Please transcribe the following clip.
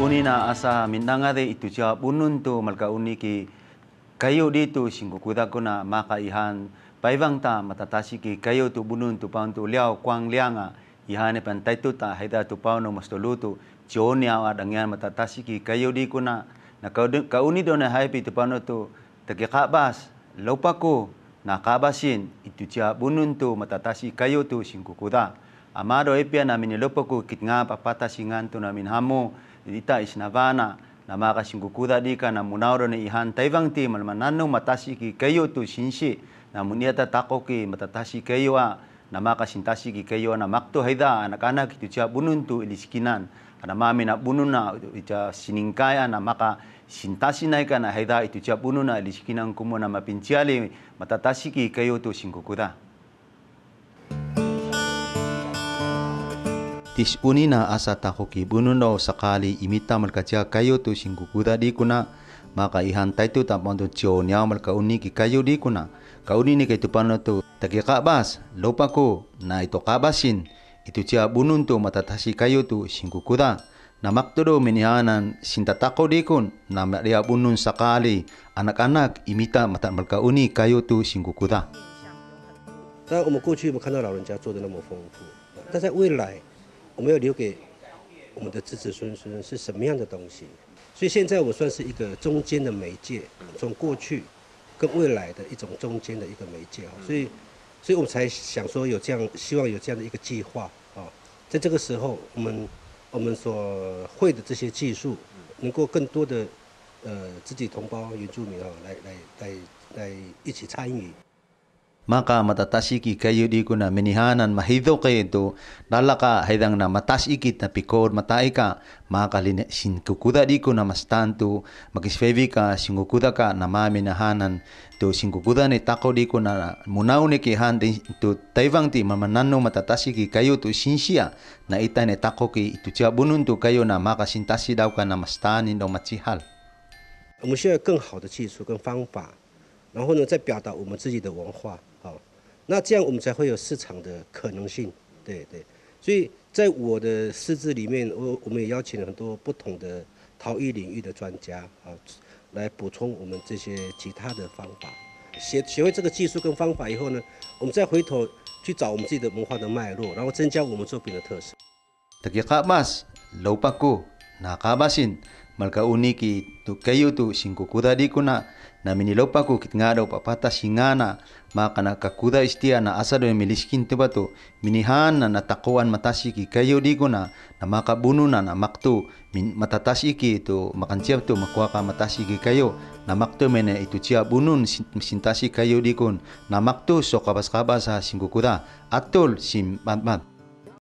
Unina asa minangade itu cia bunun tu malka uniki kayo dito singkukuda ko na makaihan. Paibang ta matatasi ki kayo tu bunun tu paun tu liao kwang lianga. Ihane pantai tu ta haida tu paun no mastolutu cionia adangyan matatasi ki kayo di ko na na kauni do na haipi tu paun tu takikabas lupa ko nakabasin itu cia bunun tu matatasi kayo tu singkukuda. Amado epia namin lupa ko kitnga papata singan tu namin hamo ita isnavana na maka singkukuda di ka na munauro ni ihan taivang ti malmanano matasi ki kayo tu sinsi. Na muniata tako ki matatasi kayo a na maka sintasi ki kayo na makto haida anak-anak itu cia bunun tu iliskinan ana mami na bunun na ita siningkaya na maka sintasi na ka na haida itu cia bunun na iliskinan kumo na mapinciali matatasi ki kayo tu singkukuda tis unina asa takoki bununo sakali imita malkacia kayo tu singkukuda di kuna maka ihan taitu tapon tu cio niao malka uni ki kayo di kuna ka uni ni kaitu pano tu taki kabas lupa ko na ito kabasin itu cia bunun tu matatasi kayo tu singkukuda na maktudo minihanan sintatako di kun na maria bunun sakali anak-anak imita mata malka uni kayo tu singkukuda 当然，我们过去我们看到老人家做的那么丰富，但在未来， 我们要留给我们的子子孙孙是什么样的东西？所以现在我算是一个中间的媒介，从过去跟未来的一种中间的一个媒介啊。所以，所以我才想说有这样，希望有这样的一个计划啊。在这个时候，我们我们所会的这些技术，能够更多的呃自己同胞原住民啊，来来来来一起参与。maka matatasiki kayo di ko na minihanan mahido kayo ito lalaka haidang na matas ikit na pikor matai ka maka sinkukuda di ko na mas tanto magisfevi ka sinkukuda ka na maminahanan to sinkukuda ni tako di ko na munaw ni kihan to taivang ti mamanano matatasiki kayo to sinsia na ita ni tako ki ito siya bunun to kayo na maka sintasi daw ka na mas tanin daw matsihal 我们需要更好的技术跟方法， 然后呢，再表达我们自己的文化。好，那这样我们才会有市场的可能性。对对，所以在我的师资里面，我我们也邀请了很多不同的陶艺领域的专家啊，来补充我们这些其他的方法。学学会这个技术跟方法以后呢，我们再回头去找我们自己的文化的脉络，然后增加我们作品的特色。Takikabas, lupa ko, nakabasin, malka uniki tu kayo tu singkukuda di ko na na minilopa ko kit nga daw papata singana maka nakakuda istia na asa do miliskin tu. Bato minihan na natakuan matasi ki kayo di ko na na makabuno na na makto min matatasi ki tu makansiap tu makuha ka matasi ki kayo na makto mene itu cia bunun sintasi kayo di kon na makto so kabas kabas singkukuda. Atol sim matmat